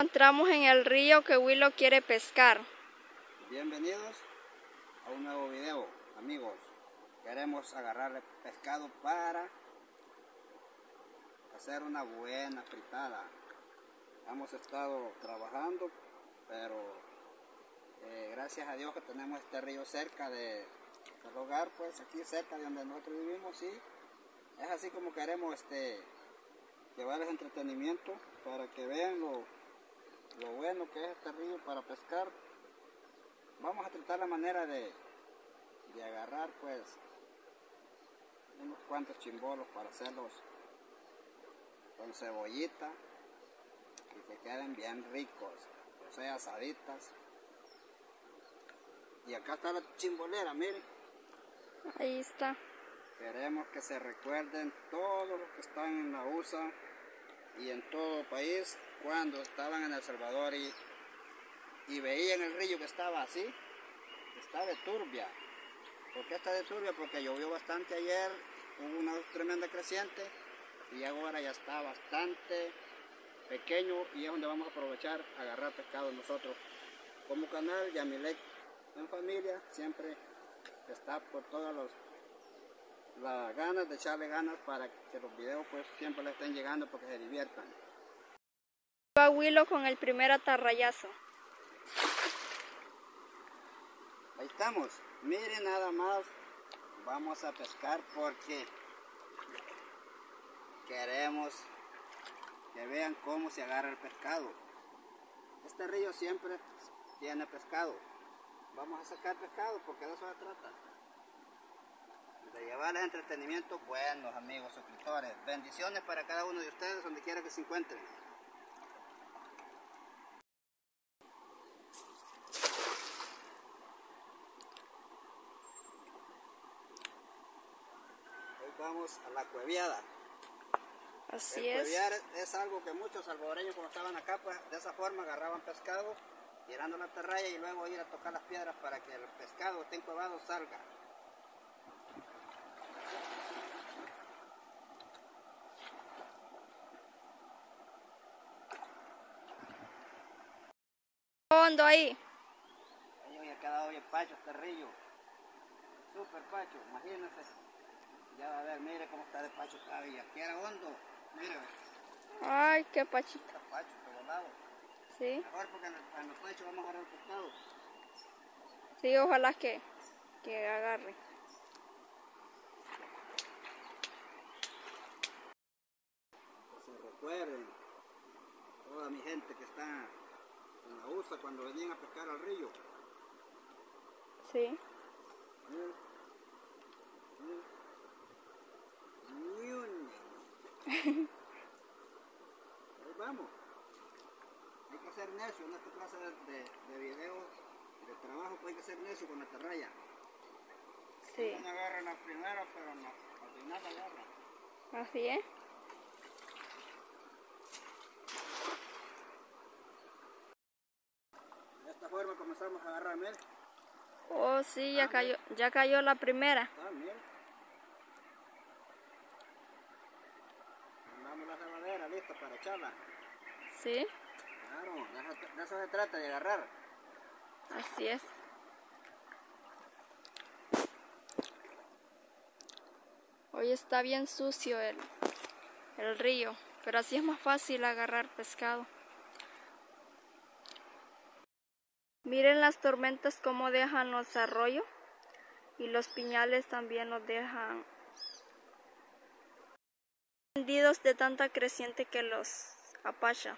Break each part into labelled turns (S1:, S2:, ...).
S1: Encontramos en el río que Willow quiere pescar.
S2: Bienvenidos a un nuevo video, amigos. Queremos agarrar pescado para hacer una buena fritada. Hemos estado trabajando, pero eh, gracias a Dios que tenemos este río cerca de, del hogar, pues aquí cerca de donde nosotros vivimos, y es así como queremos este, llevarles entretenimiento para que vean lo, lo bueno que es este río para pescar. Vamos a tratar la manera de, de agarrar pues unos cuantos chimbolos para hacerlos con cebollita y que queden bien ricos, o sea, asaditas. Y acá está la chimbolera, miren.
S1: Ahí está.
S2: Queremos que se recuerden todos los que están en la USA y en todo el país cuando estaban en El Salvador y, y veían el río que estaba así, está de turbia. ¿Por qué está de turbia? Porque llovió bastante ayer, hubo una tremenda creciente y ahora ya está bastante pequeño y es donde vamos a aprovechar a agarrar pescado nosotros. Como canal Yamilek en familia siempre está por todas los, las ganas de echarle ganas para que los videos pues siempre le estén llegando porque se diviertan.
S1: Willow con el primer atarrayazo.
S2: Ahí estamos. Miren nada más. Vamos a pescar porque queremos que vean cómo se agarra el pescado. Este río siempre tiene pescado. Vamos a sacar pescado porque de eso se trata. De llevarles entretenimiento buenos amigos suscriptores. Bendiciones para cada uno de ustedes donde quiera que se encuentren. Hoy vamos a la cueviada.
S1: Así
S2: el
S1: es.
S2: cueviar es algo que muchos salvadoreños cuando estaban acá, pues de esa forma agarraban pescado, tirando la atarraya y luego ir a tocar las piedras para que el pescado esté encuevado salga.
S1: Hondo ahí.
S2: Ahí hoy ha quedado bien pacho río. Super pacho, imagínense. Ya va a ver, mire cómo está de pacho todavía. Aquí era hondo. Mire,
S1: Ay, qué pachito.
S2: está pacho por lado.
S1: Sí.
S2: Mejor porque en, el- en los pachos vamos a agarrar pescado.
S1: Sí, ojalá que, que agarre.
S2: se recuerden toda mi gente que está en la USA cuando venían a pescar al río.
S1: Sí.
S2: Miren, miren. Ñuñe. Ahí vamos. Hay que ser necio en esta clase de, de, de videos de trabajo, pues hay que ser necio con la atarraya.
S1: Sí.
S2: No agarran la primera, pero no, al final la agarran.
S1: Así es.
S2: De esta forma comenzamos a agarrar, miren.
S1: Oh, sí, ya cayó, ya cayó la primera.
S2: Ah, mira. Mandamos la para echarla.
S1: Sí.
S2: Claro, de eso, se trata, de agarrar.
S1: Así es. Hoy está bien sucio el, el río, pero así es más fácil agarrar pescado. Miren las tormentas cómo dejan los arroyos y los piñales también los dejan de tanta creciente que los apacha.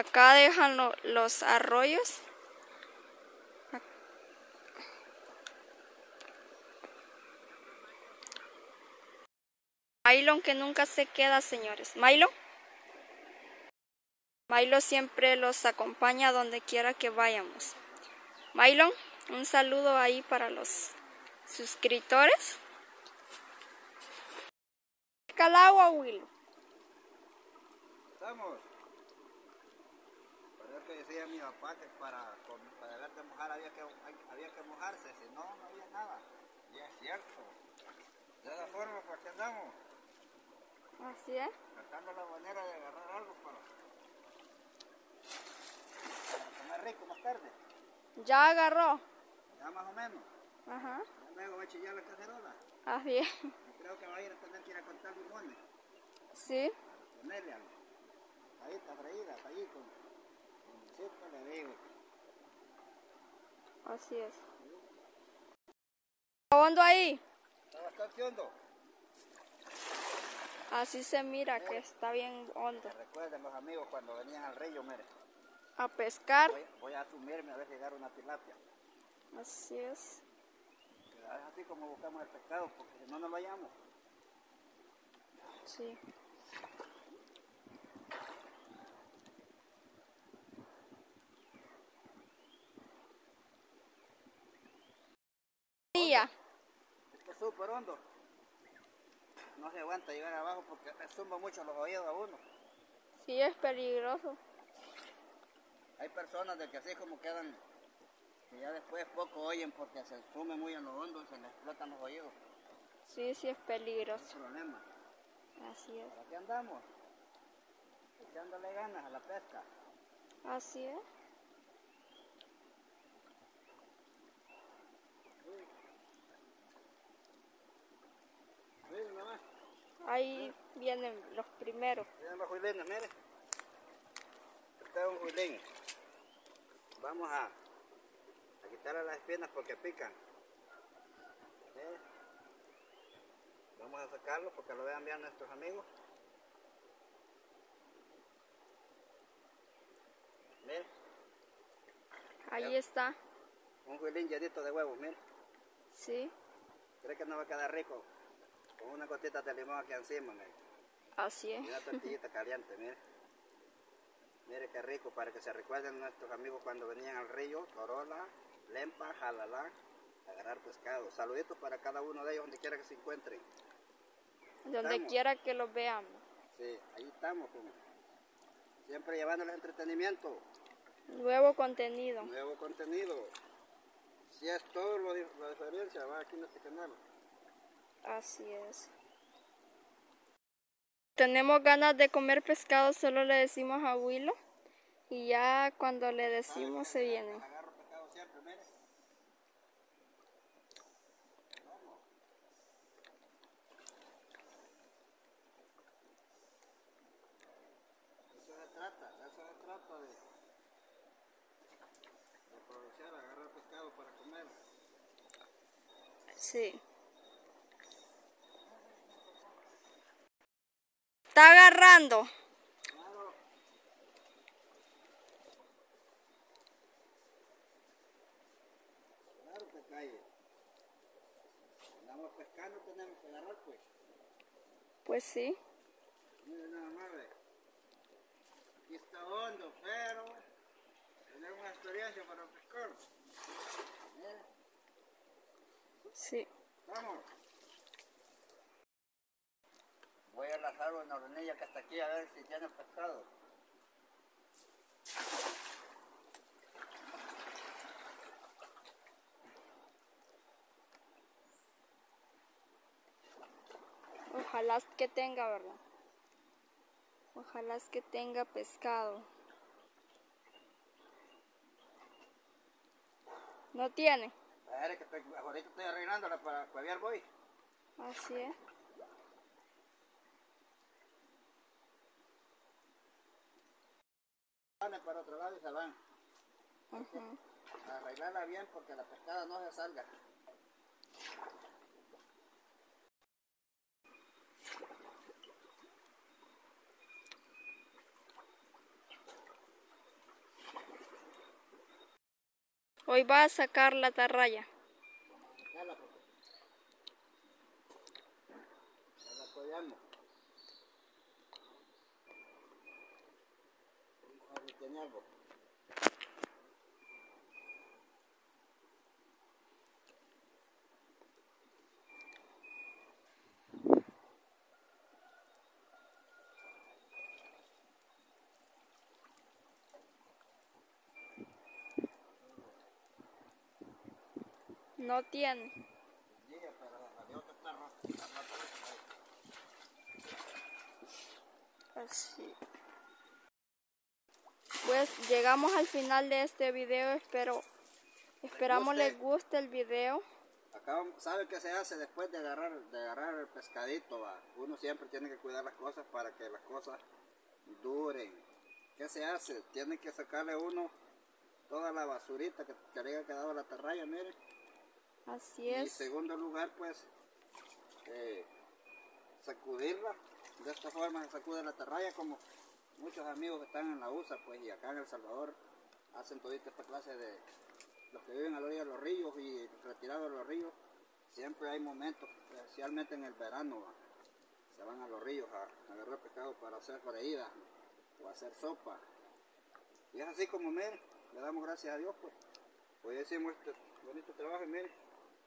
S1: Acá dejan lo- los arroyos Mylon que nunca se queda, señores. Milo. Milo siempre los acompaña donde quiera que vayamos. Mylon, un saludo ahí para los suscriptores. Calagua, Will.
S2: Estamos. Es que decía mi papá que para, para de mojar había que, había que mojarse, si no, no había nada. Y es cierto. De esa forma, ¿por qué andamos?
S1: Así es.
S2: Tratando la manera de agarrar algo para
S1: Ya agarró.
S2: Ya más o menos.
S1: Ajá.
S2: Luego va a chillar la cacerola.
S1: Así es.
S2: Creo que va a ir a tener que ir a cortar limones.
S1: Sí.
S2: Ponerle algo. Ahí está freída, ahí con, con cierto le digo.
S1: Así es. Hondo ahí.
S2: Está bastante hondo.
S1: Así se mira que está bien hondo.
S2: Me recuerden los amigos cuando venían al río, mire.
S1: A pescar.
S2: Voy, voy a asumirme a ver si agarro una tilapia.
S1: Así es.
S2: Es así como buscamos el pescado, porque si no, no lo hallamos.
S1: Sí. Día.
S2: Esto es súper hondo. No se aguanta llegar abajo porque zumba mucho los oídos a uno.
S1: Sí, es peligroso.
S2: Hay personas de que así como quedan, que ya después poco oyen porque se sume muy en lo hondo y se les explotan los oídos.
S1: Sí, sí, es peligroso.
S2: Es problema.
S1: Así es.
S2: ¿Para qué andamos? Echándole ganas a la pesca.
S1: Así es.
S2: Miren nomás,
S1: Ahí vienen los primeros.
S2: miren los juilines, miren. Este es un juilín. Vamos a quitarle las espinas porque pican. ¿Eh? Vamos a sacarlo porque lo vean bien nuestros amigos. Miren,
S1: Ahí está.
S2: un juilín llenito de huevos, miren.
S1: Sí.
S2: ¿Cree que no va a quedar rico? Con una gotita de limón aquí encima, miren.
S1: Así
S2: Y
S1: es.
S2: una tortillita caliente, mire. Mire qué rico, para que se recuerden nuestros amigos cuando venían al río, Torola, Lempa, Jalalá, agarrar pescado. Saluditos para cada uno de ellos donde quiera que se encuentren.
S1: Donde quiera que los veamos.
S2: Sí, ahí estamos, como siempre llevándoles entretenimiento,
S1: Nuevo contenido.
S2: nuevo contenido. Si es todo lo, la diferencia, va aquí en este canal.
S1: Así es. Tenemos ganas de comer pescado, solo le decimos a Willow. Y ya cuando le decimos se vienen.
S2: Agarro pescado siempre, mire. Eso se trata, eso se trata de, de aprovechar, agarrar pescado para comer.
S1: Sí. Está agarrando.
S2: Pues.
S1: Sí.
S2: Miren nada más. Aquí está hondo, pero tenemos experiencia para pescar.
S1: Sí.
S2: vamos. Voy a lanzar una hornilla que está aquí a ver si tiene pescado.
S1: Ojalá que tenga, ¿verdad? Ojalá que tenga pescado. No tiene.
S2: Espere que estoy, ahorita estoy arreglándola para cueviar voy.
S1: Así es.
S2: Para otro lado y se van.
S1: Ujú.
S2: Arreglarla bien porque la pescada no se salga.
S1: Hoy va a sacar la tarraya
S2: apoyamos. A ver si tiene algo.
S1: No tiene.
S2: Sí, pero salió que está roto. Está roto.
S1: Así. Pues llegamos al final de este video. Espero Esperamos les guste el video.
S2: Acá sabe qué se hace después de agarrar, de agarrar el pescadito, va. Uno siempre tiene que cuidar las cosas para que las cosas duren. ¿Qué se hace? Tiene que sacarle uno toda la basurita que, que le haya quedado la atarraya, mire.
S1: Así
S2: Y en
S1: es.
S2: segundo lugar, pues, eh, sacudirla. De esta forma se sacude la atarraya como muchos amigos que están en la USA, pues, y acá en El Salvador hacen todita esta clase de... Los que viven a la orilla de los ríos y retirados de los ríos, siempre hay momentos, especialmente en el verano, va, se van a los ríos a, agarrar pescado para hacer freída o hacer sopa. Y es así como, mire, le damos gracias a Dios, pues. Hoy hicimos este bonito trabajo y mire,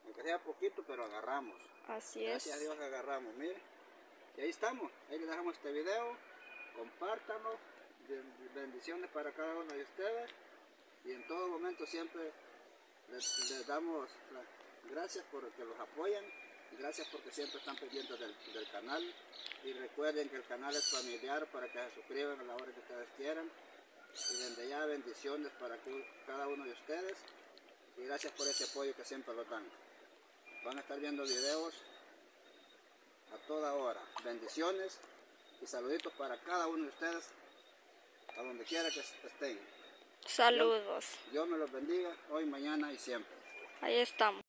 S2: aunque sea poquito, pero agarramos.
S1: Así es.
S2: Gracias a Dios agarramos, mire. Y ahí estamos, ahí les dejamos este video, compártanlo, ben- bendiciones para cada uno de ustedes. Y en todo momento siempre les, les damos las gracias por que los apoyan y gracias porque siempre están pendientes del, del canal. Y recuerden que el canal es familiar para que se suscriban a la hora que ustedes quieran. Y desde ya bendiciones para cada uno de ustedes. Y gracias por ese apoyo que siempre lo dan. Van a estar viendo videos a toda hora. Bendiciones y saluditos para cada uno de ustedes, a donde quiera que estén.
S1: Saludos.
S2: Dios me los bendiga hoy, mañana y siempre.
S1: Ahí estamos.